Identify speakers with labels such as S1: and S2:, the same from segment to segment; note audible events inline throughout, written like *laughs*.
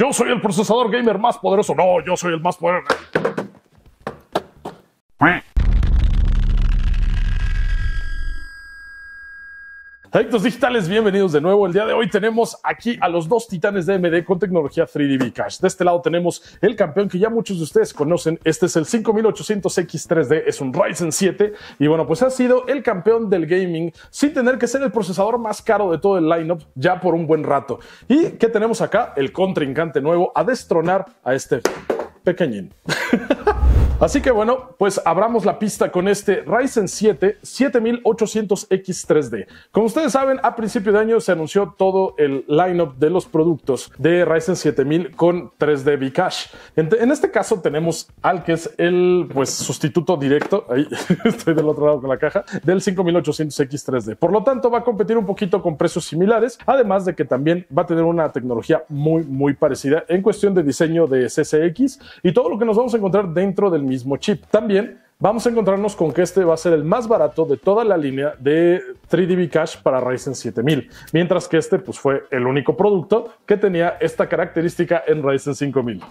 S1: Yo soy el procesador gamer más poderoso. No, yo soy el más poderoso. Adictos digitales, bienvenidos de nuevo. El día de hoy tenemos aquí a los dos titanes de AMD con tecnología 3D Cache. De este lado tenemos el campeón que ya muchos de ustedes conocen. Este es el 5800X3D, es un Ryzen 7 y bueno, pues ha sido el campeón del gaming sin tener que ser el procesador más caro de todo el lineup ya por un buen rato. ¿Y qué tenemos acá? El contrincante nuevo a destronar a este pequeñín. *laughs* Así que bueno, pues abramos la pista con este Ryzen 7 7800X3D. Como ustedes saben, a principio de año se anunció todo el lineup de los productos de Ryzen 7000 con 3D V-Cache. En, este caso tenemos al que es el pues sustituto directo, ahí *laughs* estoy del otro lado con la caja, del 5800X3D. Por lo tanto, va a competir un poquito con precios similares, además de que también va a tener una tecnología muy muy parecida en cuestión de diseño de CCX y todo lo que nos vamos a encontrar dentro del mismo chip. También vamos a encontrarnos con que este va a ser el más barato de toda la línea de 3D Cache para Ryzen 7000, mientras que este pues, fue el único producto que tenía esta característica en Ryzen 5000.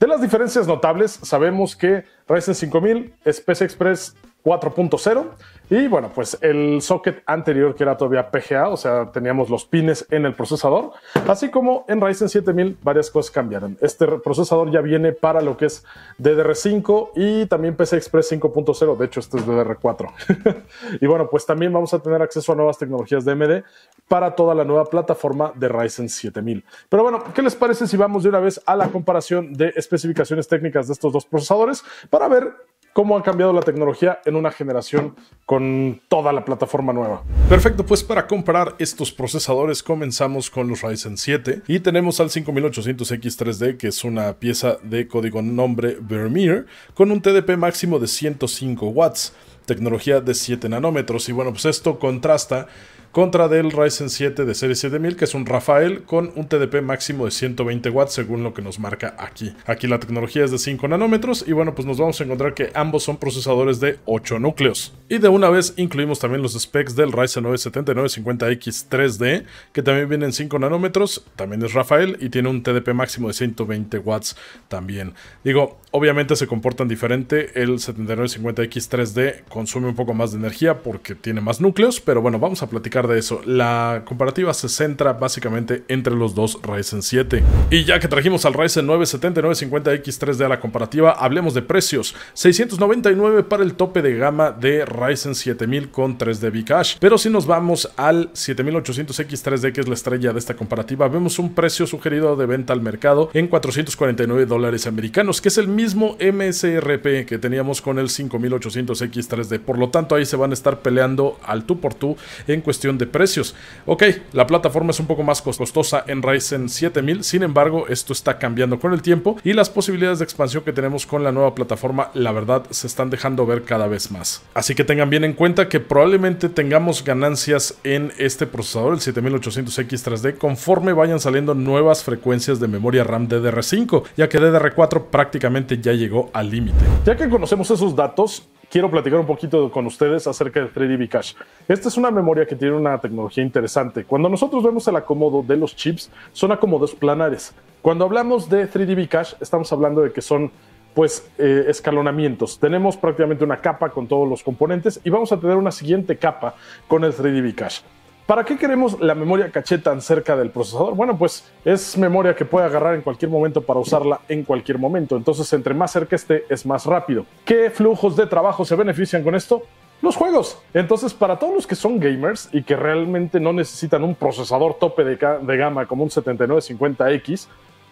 S1: De las diferencias notables, sabemos que Ryzen 5000 es PCI Express 4.0 y bueno, pues el socket anterior que era todavía PGA, o sea, teníamos los pines en el procesador, así como en Ryzen 7000 varias cosas cambiaron. Este procesador ya viene para lo que es DDR5 y también PCI Express 5.0, de hecho este es DDR4. *laughs* y bueno, pues también vamos a tener acceso a nuevas tecnologías de AMD para toda la nueva plataforma de Ryzen 7000. Pero bueno, ¿qué les parece si vamos de una vez a la comparación de especificaciones técnicas de estos dos procesadores para ver cómo ha cambiado la tecnología en una generación con toda la plataforma nueva. Perfecto, pues para comparar estos procesadores comenzamos con los Ryzen 7 y tenemos al 5800X3D que es una pieza de código nombre Vermeer con un TDP máximo de 105 watts, tecnología de 7 nanómetros y bueno, pues esto contrasta contra del Ryzen 7 de serie 7000 que es un Rafael con un TDP máximo de 120 watts según lo que nos marca aquí. Aquí la tecnología es de 5 nanómetros y bueno pues nos vamos a encontrar que ambos son procesadores de 8 núcleos. Y de una vez incluimos también los specs del Ryzen 9 7950X 3D que también viene en 5 nanómetros, también es Rafael y tiene un TDP máximo de 120 watts también. Digo, obviamente se comportan diferente, el 7950X 3D consume un poco más de energía porque tiene más núcleos, pero bueno, vamos a platicar de eso. La comparativa se centra básicamente entre los dos Ryzen 7. Y ya que trajimos al Ryzen 9 7950X3D a la comparativa, hablemos de precios. 699 para el tope de gama de Ryzen 7000 con 3D V-Cache. Pero si nos vamos al 7800X3D, que es la estrella de esta comparativa, vemos un precio sugerido de venta al mercado en 449 dólares americanos, que es el mismo MSRP que teníamos con el 5800X3D. Por lo tanto, ahí se van a estar peleando al tú por tú en cuestión de precios. Ok, la plataforma es un poco más costosa en Ryzen 7000, sin embargo, esto está cambiando con el tiempo y las posibilidades de expansión que tenemos con la nueva plataforma, la verdad, se están dejando ver cada vez más. Así que tengan bien en cuenta que probablemente tengamos ganancias en este procesador, el 7800X3D, conforme vayan saliendo nuevas frecuencias de memoria RAM DDR5, ya que DDR4 prácticamente ya llegó al límite. Ya que conocemos esos datos, quiero platicar un poquito con ustedes acerca de 3D Cache. Esta es una memoria que tiene una tecnología interesante. Cuando nosotros vemos el acomodo de los chips, son acomodos planares. Cuando hablamos de 3D Cache, estamos hablando de que son pues eh, escalonamientos. Tenemos prácticamente una capa con todos los componentes y vamos a tener una siguiente capa con el 3D Cache. ¿Para qué queremos la memoria caché tan cerca del procesador? Bueno, pues es memoria que puede agarrar en cualquier momento para usarla en cualquier momento. Entonces, entre más cerca esté, es más rápido. ¿Qué flujos de trabajo se benefician con esto? Los juegos. Entonces, para todos los que son gamers y que realmente no necesitan un procesador tope de, gama como un 7950X,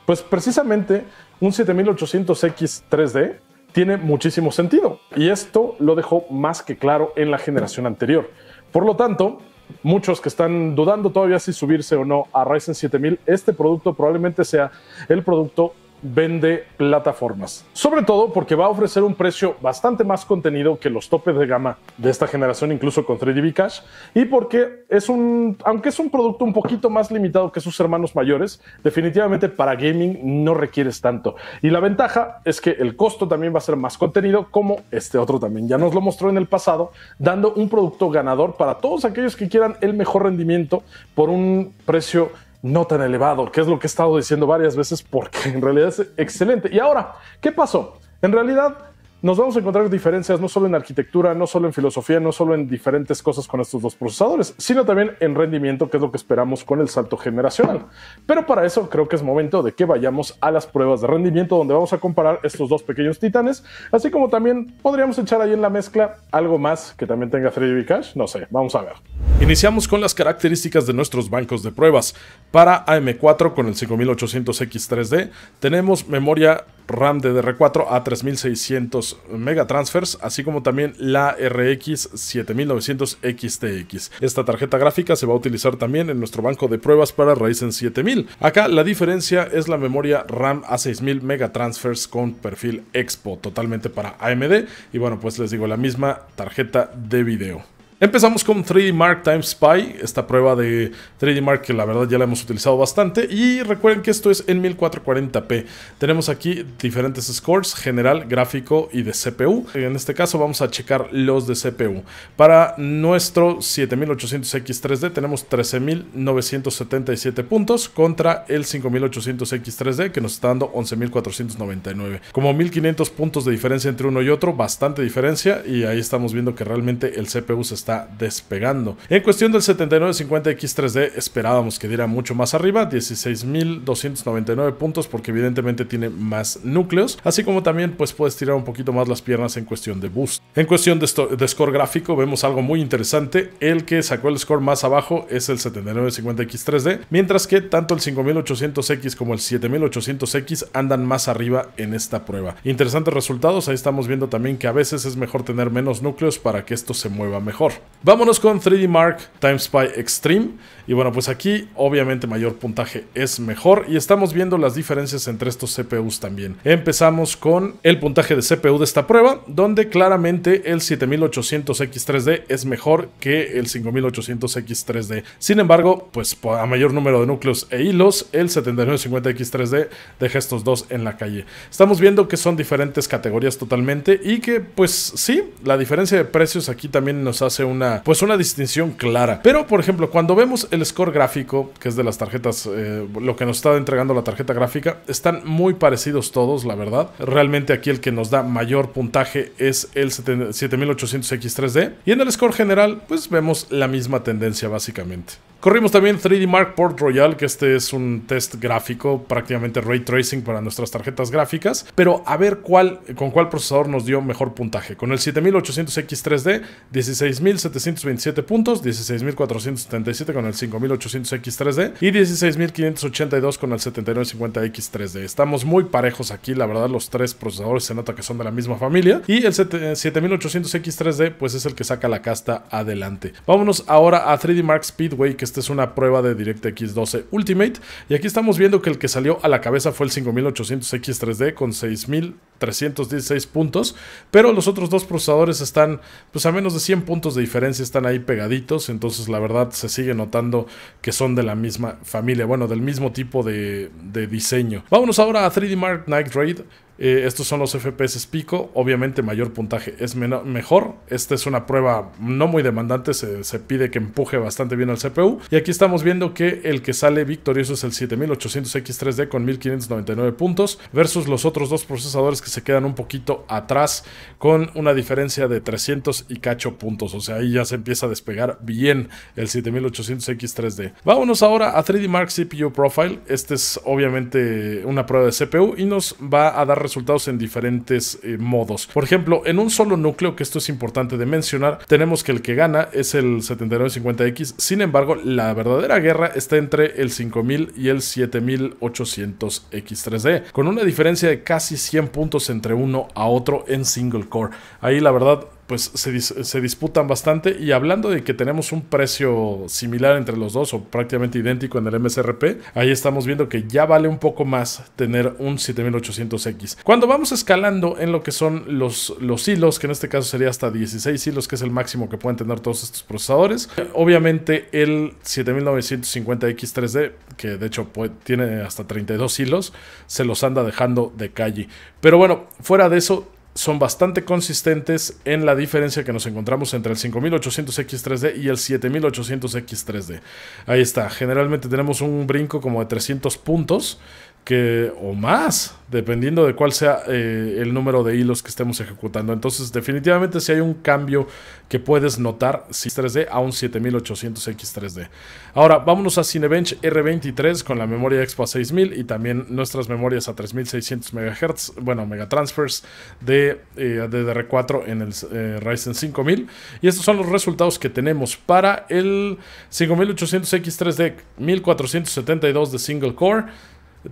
S1: pues precisamente un 7800X 3D tiene muchísimo sentido. Y esto lo dejó más que claro en la generación anterior. Por lo tanto, muchos que están dudando todavía si subirse o no a Ryzen 7000, este producto probablemente sea el producto vende plataformas. Sobre todo porque va a ofrecer un precio bastante más contenido que los topes de gama de esta generación, incluso con 3D Cash, y porque es un, aunque es un producto un poquito más limitado que sus hermanos mayores, definitivamente para gaming no requieres tanto. Y la ventaja es que el costo también va a ser más contenido, como este otro también ya nos lo mostró en el pasado, dando un producto ganador para todos aquellos que quieran el mejor rendimiento por un precio no tan elevado, que es lo que he estado diciendo varias veces porque en realidad es excelente. Y ahora, ¿qué pasó? En realidad nos vamos a encontrar diferencias no solo en arquitectura, no solo en filosofía, no solo en diferentes cosas con estos dos procesadores, sino también en rendimiento, que es lo que esperamos con el salto generacional. Pero para eso creo que es momento de que vayamos a las pruebas de rendimiento donde vamos a comparar estos dos pequeños titanes, así como también podríamos echar ahí en la mezcla algo más que también tenga 3D Cache, no sé, vamos a ver. Iniciamos con las características de nuestros bancos de pruebas. Para AM4 con el 5800X3D tenemos memoria RAM DDR4 a 3600 megatransfers, así como también la RX 7900 XTX. Esta tarjeta gráfica se va a utilizar también en nuestro banco de pruebas para Ryzen 7000. Acá la diferencia es la memoria RAM a 6000 megatransfers con perfil Expo, totalmente para AMD. Y bueno, pues les digo, la misma tarjeta de video. Empezamos con 3D Mark Times Spy, esta prueba de 3D Mark que la verdad ya la hemos utilizado bastante y recuerden que esto es en 1440p. Tenemos aquí diferentes scores, general, gráfico y de CPU. En este caso vamos a checar los de CPU. Para nuestro 7800X3D tenemos 13.977 puntos contra el 5800X3D que nos está dando 11.499. Como 1.500 puntos de diferencia entre uno y otro, bastante diferencia y ahí estamos viendo que realmente el CPU se está está despegando. En cuestión del 7950X3D esperábamos que diera mucho más arriba, 16.299 puntos porque evidentemente tiene más núcleos, así como también pues puedes tirar un poquito más las piernas en cuestión de boost. En cuestión de, de score gráfico vemos algo muy interesante, el que sacó el score más abajo es el 7950X3D, mientras que tanto el 5800X como el 7800X andan más arriba en esta prueba. Interesantes resultados, ahí estamos viendo también que a veces es mejor tener menos núcleos para que esto se mueva mejor. Vámonos con 3D Mark Time Spy Extreme. Y bueno, pues aquí obviamente mayor puntaje es mejor. Y estamos viendo las diferencias entre estos CPUs también. Empezamos con el puntaje de CPU de esta prueba, donde claramente el 7800X3D es mejor que el 5800X3D. Sin embargo, pues a mayor número de núcleos e hilos, el 7950X3D deja estos dos en la calle. Estamos viendo que son diferentes categorías totalmente y que pues sí, la diferencia de precios aquí también nos hace una, pues una distinción clara. Pero, por ejemplo, cuando vemos el score gráfico, que es de las tarjetas, eh, lo que nos está entregando la tarjeta gráfica, están muy parecidos todos, la verdad. Realmente aquí el que nos da mayor puntaje es el 7800X3D. Y en el score general, pues vemos la misma tendencia básicamente. Corrimos también 3D Mark Port Royal, que este es un test gráfico, prácticamente ray tracing para nuestras tarjetas gráficas, pero a ver cuál, con cuál procesador nos dio mejor puntaje. Con el 7800X3D, 16.727 puntos, 16.477 con el 5800X3D y 16.582 con el 7950X3D. Estamos muy parejos aquí, la verdad los tres procesadores se nota que son de la misma familia y el 7800X3D pues es el que saca la casta adelante. Vámonos ahora a 3D Mark Speedway, que esta es una prueba de DirectX 12 Ultimate. Y aquí estamos viendo que el que salió a la cabeza fue el 5800X3D con 6316 puntos. Pero los otros dos procesadores están pues a menos de 100 puntos de diferencia, están ahí pegaditos. Entonces la verdad se sigue notando que son de la misma familia, bueno, del mismo tipo de, de diseño. Vámonos ahora a 3D Mark Night Raid. Eh, estos son los FPS pico. Obviamente mayor puntaje es mejor. Esta es una prueba no muy demandante. Se, se, pide que empuje bastante bien al CPU. Y aquí estamos viendo que el que sale victorioso es el 7800X3D con 1599 puntos. Versus los otros dos procesadores que se quedan un poquito atrás. Con una diferencia de 300 y cacho puntos. O sea, ahí ya se empieza a despegar bien el 7800X3D. Vámonos ahora a 3D Mark CPU Profile. Este es obviamente una prueba de CPU. Y nos va a dar resultados en diferentes eh, modos. Por ejemplo, en un solo núcleo, que esto es importante de mencionar, tenemos que el que gana es el 7950X. Sin embargo, la verdadera guerra está entre el 5000 y el 7800X3D, con una diferencia de casi 100 puntos entre uno a otro en single core. Ahí la verdad pues se, disputan bastante. Y hablando de que tenemos un precio similar entre los dos o prácticamente idéntico en el MSRP, ahí estamos viendo que ya vale un poco más tener un 7800X. Cuando vamos escalando en lo que son los, los hilos, que en este caso sería hasta 16 hilos, que es el máximo que pueden tener todos estos procesadores, obviamente el 7950X3D, que de hecho tiene hasta 32 hilos, se los anda dejando de calle. Pero bueno, fuera de eso, son bastante consistentes en la diferencia que nos encontramos entre el 5800X3D y el 7800X3D. Ahí está, generalmente tenemos un brinco como de 300 puntos que, o más, dependiendo de cuál sea eh, el número de hilos que estemos ejecutando. Entonces, definitivamente si hay un cambio que puedes notar si 3D a un 7800X3D. Ahora, vámonos a Cinebench R23 con la memoria Expo a 6000 y también nuestras memorias a 3600 MHz, bueno, megatransfers de eh, DDR4 en el eh, Ryzen 5000. Y estos son los resultados que tenemos para el 5800X3D 1472 de single core.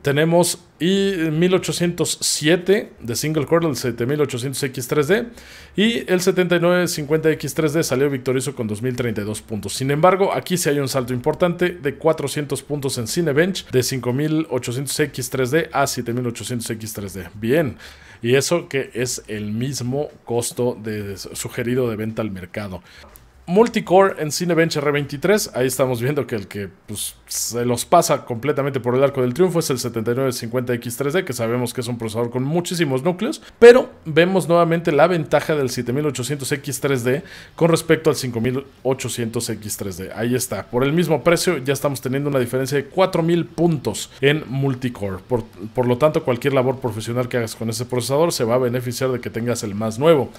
S1: Tenemos y 1807 de single core, el 7800X3D. Y el 7950X3D salió victorioso con 2032 puntos. Sin embargo, aquí sí hay un salto importante de 400 puntos en Cinebench, de 5800X3D a 7800X3D. Bien. Y eso que es el mismo costo sugerido de venta al mercado. Multicore en Cinebench R23. Ahí estamos viendo que el que pues, se los pasa completamente por el arco del triunfo es el 7950X3D, que sabemos que es un procesador con muchísimos núcleos. Pero vemos nuevamente la ventaja del 7800X3D con respecto al 5800X3D. Ahí está. Por el mismo precio ya estamos teniendo una diferencia de 4000 puntos en multicore. Por, por lo tanto, cualquier labor profesional que hagas con ese procesador se va a beneficiar de que tengas el más nuevo.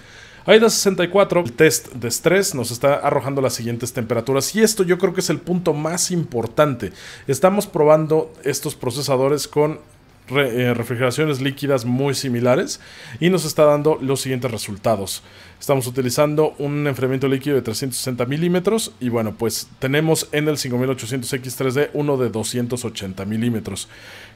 S1: AIDA 64, el test de estrés, nos está arrojando las siguientes temperaturas y esto yo creo que es el punto más importante. Estamos probando estos procesadores con eh, refrigeraciones líquidas muy similares y nos está dando los siguientes resultados. Estamos utilizando un enfriamiento líquido de 360 milímetros y bueno, pues tenemos en el 5800X3D uno de 280 milímetros.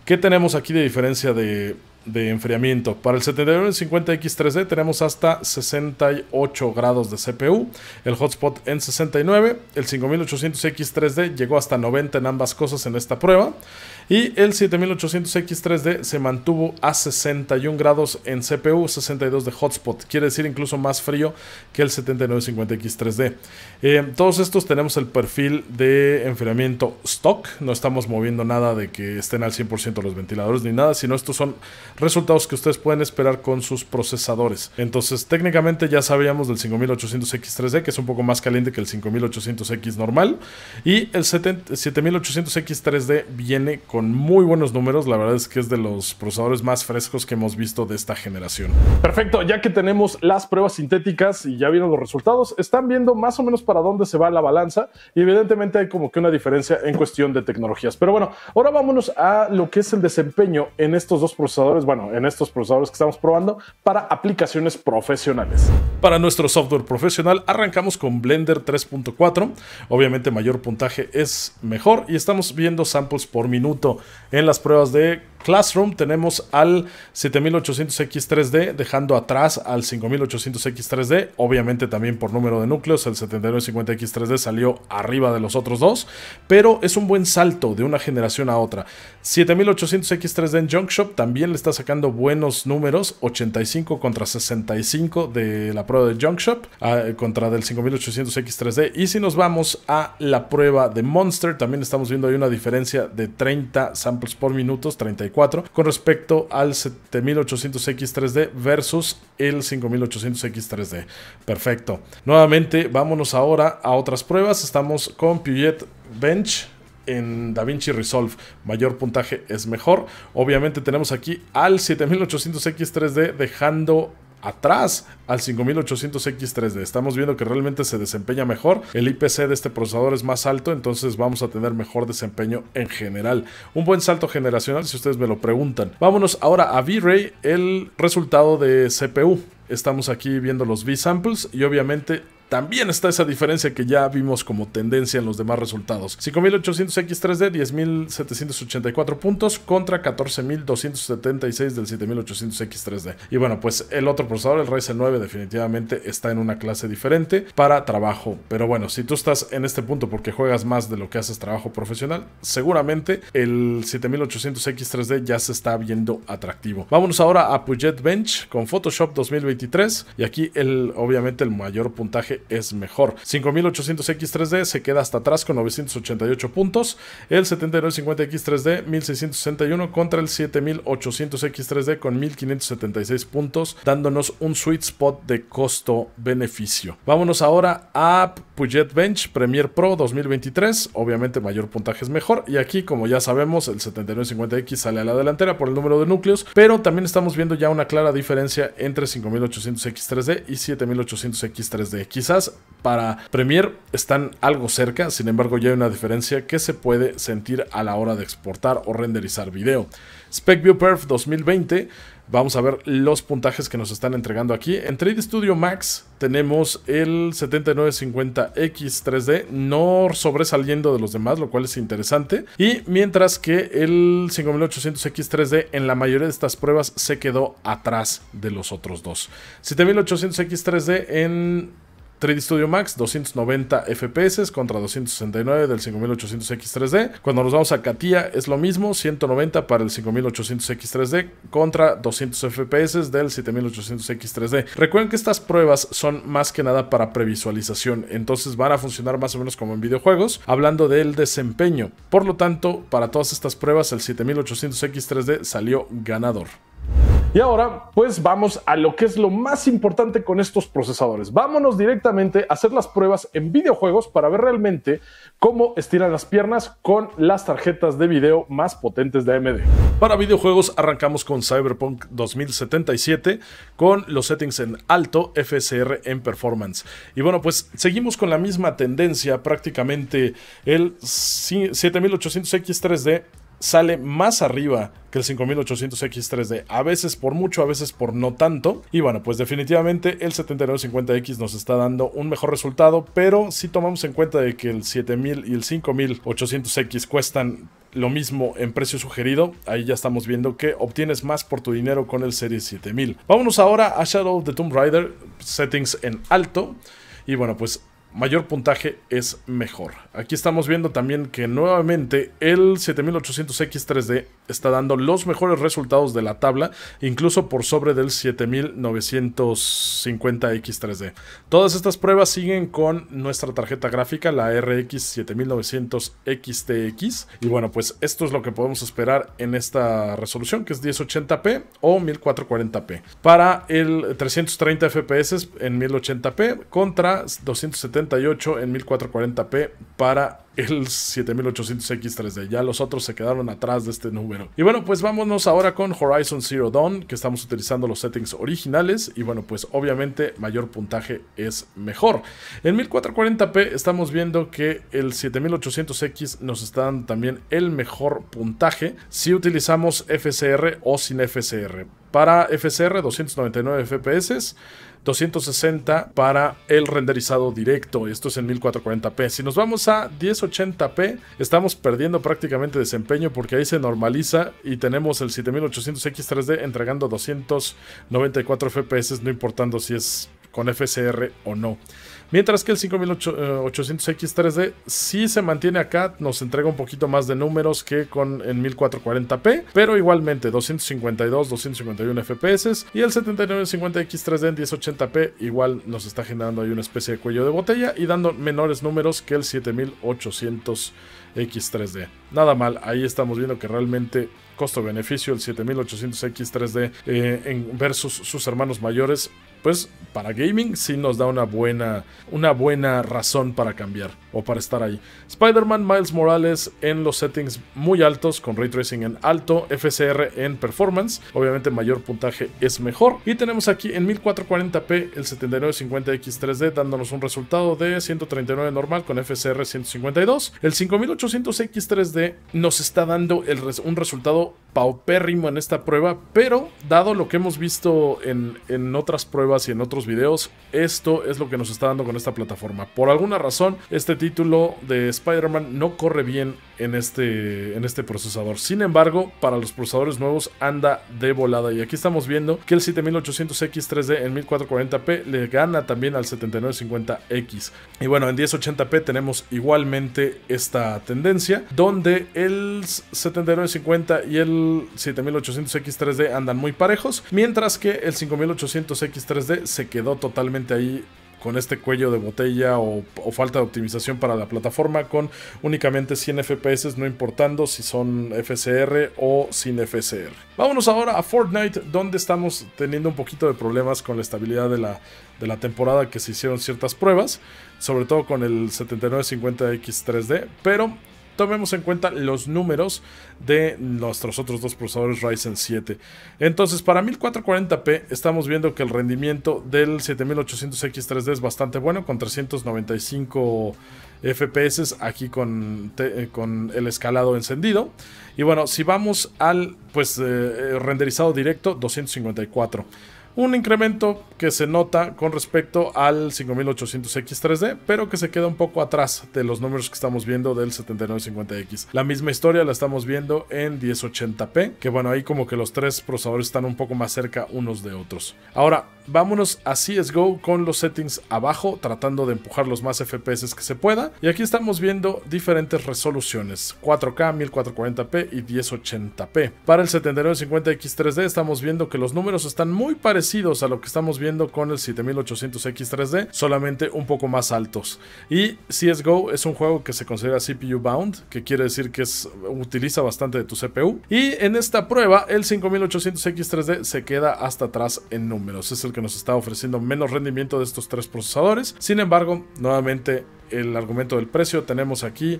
S1: ¿Qué tenemos aquí de diferencia de, de enfriamiento. Para el 7950X3D tenemos hasta 68 grados de CPU, el hotspot en 69, el 5800X3D llegó hasta 90 en ambas cosas en esta prueba y el 7800X3D se mantuvo a 61 grados en CPU, 62 de hotspot, quiere decir incluso más frío que el 7950X3D. Eh, todos estos tenemos el perfil de enfriamiento stock, no estamos moviendo nada de que estén al 100% los ventiladores ni nada, sino estos son resultados que ustedes pueden esperar con sus procesadores. Entonces, técnicamente ya sabíamos del 5800X3D, que es un poco más caliente que el 5800X normal. Y el 7800X3D viene con muy buenos números. La verdad es que es de los procesadores más frescos que hemos visto de esta generación. Perfecto, ya que tenemos las pruebas sintéticas y ya vieron los resultados, están viendo más o menos para dónde se va la balanza. Y evidentemente hay como que una diferencia en cuestión de tecnologías. Pero bueno, ahora vámonos a lo que es el desempeño en estos dos procesadores bueno, en estos procesadores que estamos probando para aplicaciones profesionales. Para nuestro software profesional arrancamos con Blender 3.4. Obviamente mayor puntaje es mejor y estamos viendo samples por minuto en las pruebas de Classroom tenemos al 7800X3D, dejando atrás al 5800X3D, obviamente también por número de núcleos, el 7950X3D salió arriba de los otros dos, pero es un buen salto de una generación a otra. 7800X3D en Junk Shop también le está sacando buenos números, 85 contra 65 de la prueba de Junk Shop, eh, contra del 5800X3D, y si nos vamos a la prueba de Monster, también estamos viendo ahí una diferencia de 30 samples por minutos, 34 con respecto al 7800X3D versus el 5800X3D. Perfecto. Nuevamente, vámonos ahora a otras pruebas. Estamos con Puget Bench en DaVinci Resolve. Mayor puntaje es mejor. Obviamente tenemos aquí al 7800X3D dejando atrás al 5800X3D. Estamos viendo que realmente se desempeña mejor. El IPC de este procesador es más alto, entonces vamos a tener mejor desempeño en general. Un buen salto generacional si ustedes me lo preguntan. Vámonos ahora a V-Ray, el resultado de CPU. Estamos aquí viendo los V-samples y obviamente también está esa diferencia que ya vimos como tendencia en los demás resultados. 5800X3D, 10.784 puntos contra 14.276 del 7800X3D. Y bueno, pues el otro procesador, el Ryzen 9, definitivamente está en una clase diferente para trabajo. Pero bueno, si tú estás en este punto porque juegas más de lo que haces trabajo profesional, seguramente el 7800X3D ya se está viendo atractivo. Vámonos ahora a Puget Bench con Photoshop 2023. Y aquí el, obviamente el mayor puntaje 3D es mejor. 5800X3D se queda hasta atrás con 988 puntos. El 7950X3D 1661 contra el 7800X3D con 1576 puntos, dándonos un sweet spot de costo-beneficio. Vámonos ahora a Puget Bench Premier Pro 2023. Obviamente mayor puntaje es mejor. Y aquí, como ya sabemos, el 7950X sale a la delantera por el número de núcleos, pero también estamos viendo ya una clara diferencia entre 5800X3D y 7800X3D. Quizás para Premiere están algo cerca, sin embargo ya hay una diferencia que se puede sentir a la hora de exportar o renderizar video. SpecView Perf 2020 Vamos a ver los puntajes que nos están entregando aquí. En 3D Studio Max tenemos el 7950X 3D, no sobresaliendo de los demás, lo cual es interesante. Y mientras que el 5800X 3D en la mayoría de estas pruebas se quedó atrás de los otros dos. 7800X 3D en 3D Studio Max 290 FPS contra 269 del 5800X3D. Cuando nos vamos a Katia es lo mismo, 190 para el 5800X3D contra 200 FPS del 7800X3D. Recuerden que estas pruebas son más que nada para previsualización, entonces van a funcionar más o menos como en videojuegos, hablando del desempeño. Por lo tanto, para todas estas pruebas el 7800X3D salió ganador. Y ahora, pues vamos a lo que es lo más importante con estos procesadores. Vámonos directamente a hacer las pruebas en videojuegos para ver realmente cómo estiran las piernas con las tarjetas de video más potentes de AMD. Para videojuegos arrancamos con Cyberpunk 2077 con los settings en alto, FSR en performance. Y bueno, pues seguimos con la misma tendencia, prácticamente el 7800X3D sale más arriba que el 5800X3D. A veces por mucho, a veces por no tanto. Y bueno, pues definitivamente el 7950X nos está dando un mejor resultado. Pero si tomamos en cuenta de que el 7000 y el 5800X cuestan lo mismo en precio sugerido, ahí ya estamos viendo que obtienes más por tu dinero con el Series 7000. Vámonos ahora a Shadow of the Tomb Raider, settings en alto. Y bueno, pues mayor puntaje es mejor. Aquí estamos viendo también que nuevamente el 7800X3D está dando los mejores resultados de la tabla, incluso por sobre del 7950X3D. Todas estas pruebas siguen con nuestra tarjeta gráfica, la RX 7900 XTX. Y bueno, pues esto es lo que podemos esperar en esta resolución, que es 1080p o 1440p. Para el 330 FPS en 1080p contra 278 en 1440p para el 7800X3D. Ya los otros se quedaron atrás de este número. Y bueno, pues vámonos ahora con Horizon Zero Dawn, que estamos utilizando los settings originales. Y bueno, pues obviamente mayor puntaje es mejor. En 1440p estamos viendo que el 7800X nos está dando también el mejor puntaje si utilizamos FSR o sin FSR. Para FSR 299 FPS 260 para el renderizado directo. Esto es en 1440p. Si nos vamos a 1080p, estamos perdiendo prácticamente desempeño porque ahí se normaliza y tenemos el 7800X3D entregando 294 FPS, no importando si es con FSR o no. Mientras que el 5800X3D sí se mantiene acá, nos entrega un poquito más de números que con en 1440p, pero igualmente 252, 251 FPS y el 7950X3D en 1080p igual nos está generando ahí una especie de cuello de botella y dando menores números que el 7800X3D. Nada mal, ahí estamos viendo que realmente costo-beneficio, el 7800X3D eh, en versus sus hermanos mayores, pues para gaming sí nos da una buena, una buena razón para cambiar o para estar ahí. Spider-Man Miles Morales en los settings muy altos, con ray tracing en alto, FSR en performance, obviamente mayor puntaje es mejor. Y tenemos aquí en 1440p el 7950X3D dándonos un resultado de 139 normal con FSR 152. El 5800X3D nos está dando el un resultado paupérrimo en esta prueba, pero dado lo que hemos visto en, en otras pruebas y en otros videos, esto es lo que nos está dando con esta plataforma. Por alguna razón, este título de Spider-Man no corre bien en este, en este procesador. Sin embargo, para los procesadores nuevos anda de volada. Y aquí estamos viendo que el 7800X3D en 1440p le gana también al 7950X. Y bueno, en 1080p tenemos igualmente esta tendencia, donde el 7950 y el 7800X3D andan muy parejos, mientras que el 5800X3D se quedó totalmente ahí con este cuello de botella o, falta de optimización para la plataforma con únicamente 100 FPS, no importando si son FSR o sin FSR. Vámonos ahora a Fortnite, donde estamos teniendo un poquito de problemas con la estabilidad de la, de la temporada que se hicieron ciertas pruebas, sobre todo con el 7950X3D, pero tomemos en cuenta los números de nuestros otros dos procesadores Ryzen 7. Entonces, para 1440p estamos viendo que el rendimiento del 7800X3D es bastante bueno, con 395 FPS aquí con, eh, con el escalado encendido. Y bueno, si vamos al pues eh, renderizado directo, 254 un incremento que se nota con respecto al 5800X3D, pero que se queda un poco atrás de los números que estamos viendo del 7950X. La misma historia la estamos viendo en 1080p, que bueno, ahí como que los tres procesadores están un poco más cerca unos de otros. Ahora, vámonos a CSGO con los settings abajo, tratando de empujar los más FPS que se pueda. Y aquí estamos viendo diferentes resoluciones, 4K, 1440p y 1080p. Para el 7950X3D estamos viendo que los números están muy parecidos a lo que estamos viendo con el 7800X3D, solamente un poco más altos. Y CSGO es un juego que se considera CPU bound, que quiere decir que utiliza bastante de tu CPU. Y en esta prueba el 5800X3D se queda hasta atrás en números, es el que nos está ofreciendo menos rendimiento de estos tres procesadores. Sin embargo, nuevamente el argumento del precio tenemos aquí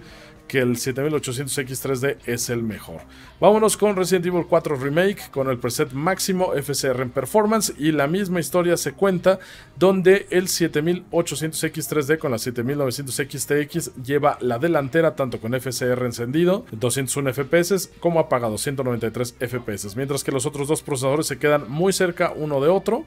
S1: que el 7800X3D es el mejor. Vámonos con Resident Evil 4 Remake con el preset máximo FSR en performance y la misma historia se cuenta donde el 7800X3D con la 7900XTX lleva la delantera tanto con FSR encendido 201 FPS como apagado 193 FPS, mientras que los otros dos procesadores se quedan muy cerca uno de otro.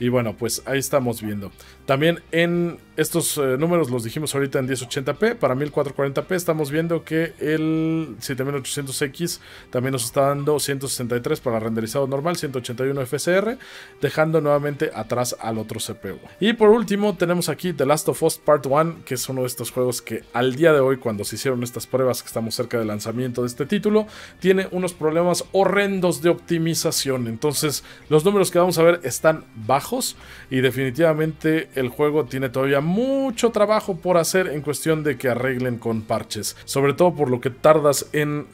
S1: Y bueno, pues ahí estamos viendo. También en estos eh, números los dijimos ahorita en 1080p. Para 1440p estamos viendo que el 7800X también nos está dando 163 para renderizado normal, 181 FSR, dejando nuevamente atrás al otro CPU. Y por último tenemos aquí The Last of Us Part 1, que es uno de estos juegos que al día de hoy, cuando se hicieron estas pruebas, que estamos cerca del lanzamiento de este título, tiene unos problemas horrendos de optimización. Entonces los números que vamos a ver están bajos y definitivamente el juego tiene todavía mucho trabajo por hacer en cuestión de que arreglen con parches. Sobre todo por lo que tardas en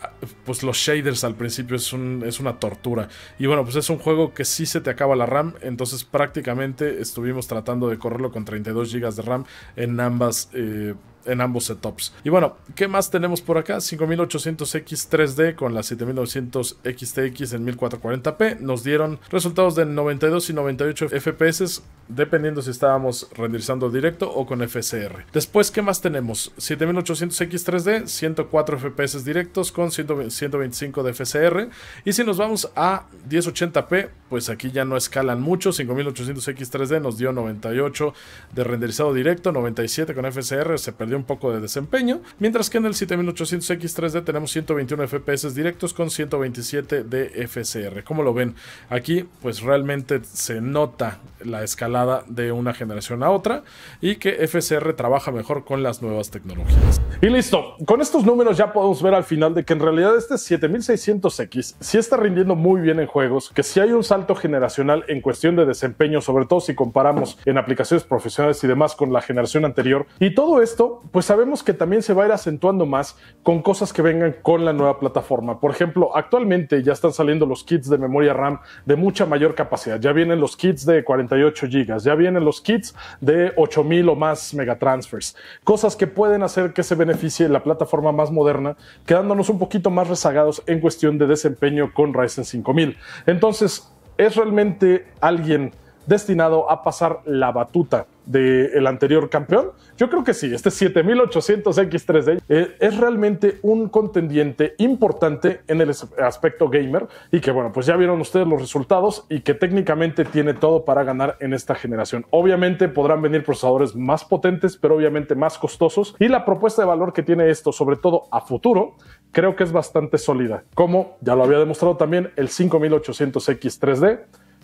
S1: pues los shaders al principio es, es una tortura. Y bueno, pues es un juego que sí se te acaba la RAM, entonces prácticamente estuvimos tratando de correrlo con 32 GB de RAM en ambas eh, en ambos setups. Y bueno, ¿qué más tenemos por acá? 5800X 3D con la 7900 XTX en 1440p. Nos dieron resultados de 92 y 98 FPS, dependiendo si estábamos renderizando directo o con FSR. Después, ¿qué más tenemos? 7800X 3D, 104 FPS directos con 125 de FSR. Y si nos vamos a 1080p, pues aquí ya no escalan mucho. 5800X 3D nos dio 98 de renderizado directo, 97 con FSR, se perdió un poco de desempeño, mientras que en el 7800X3D tenemos 121 FPS directos con 127 de FSR. Como lo ven? Aquí pues realmente se nota la escalada de una generación a otra y que FSR trabaja mejor con las nuevas tecnologías. Y listo, con estos números ya podemos ver al final de que en realidad este 7600X sí está rindiendo muy bien en juegos, que si hay un salto generacional en cuestión de desempeño, sobre todo si comparamos en aplicaciones profesionales y demás con la generación anterior. Y todo esto pues sabemos que también se va a ir acentuando más con cosas que vengan con la nueva plataforma. Por ejemplo, actualmente ya están saliendo los kits de memoria RAM de mucha mayor capacidad. Ya vienen los kits de 48 GB, ya vienen los kits de 8000 o más megatransfers. Cosas que pueden hacer que se beneficie la plataforma más moderna, quedándonos un poquito más rezagados en cuestión de desempeño con Ryzen 5000. Entonces, ¿es realmente alguien destinado a pasar la batuta del anterior campeón? Yo creo que sí, este 7800X3D eh, es realmente un contendiente importante en el aspecto gamer y que bueno, pues ya vieron ustedes los resultados y que técnicamente tiene todo para ganar en esta generación. Obviamente podrán venir procesadores más potentes, pero obviamente más costosos y la propuesta de valor que tiene esto, sobre todo a futuro, creo que es bastante sólida, como ya lo había demostrado también el 5800X3D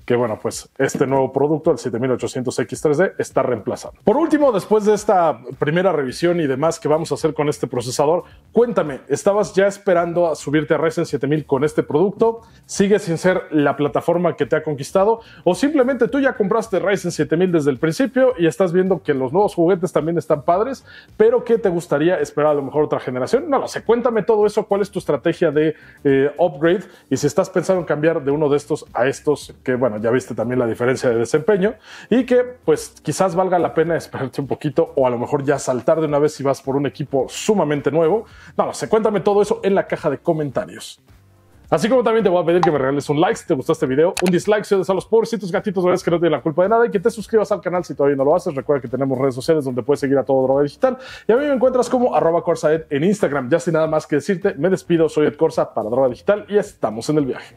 S1: que bueno, pues este nuevo producto, el 7800X3D, está reemplazando. Por último, después de esta primera revisión y demás que vamos a hacer con este procesador, cuéntame, ¿estabas ya esperando a subirte a Ryzen 7000 con este producto? ¿Sigue sin ser la plataforma que te ha conquistado? ¿O simplemente tú ya compraste Ryzen 7000 desde el principio y estás viendo que los nuevos juguetes también están padres, pero que te gustaría esperar a lo mejor otra generación? No lo sé, cuéntame todo eso, cuál es tu estrategia de eh, upgrade y si estás pensando en cambiar de uno de estos a estos, que bueno, ya viste también la diferencia de desempeño y que pues quizás valga la pena esperarte un poquito o a lo mejor ya saltar de una vez si vas por un equipo sumamente nuevo. No lo sé, cuéntame todo eso en la caja de comentarios. Así como también te voy a pedir que me regales un like si te gustó este video, un dislike si odias a los pobrecitos gatitos ves que no tienen la culpa de nada y que te suscribas al canal si todavía no lo haces. Recuerda que tenemos redes sociales donde puedes seguir a todo Droga Digital y a mí me encuentras como arroba corsaed en Instagram. Ya sin nada más que decirte, me despido, soy Ed Corsa para Droga Digital y estamos en el viaje.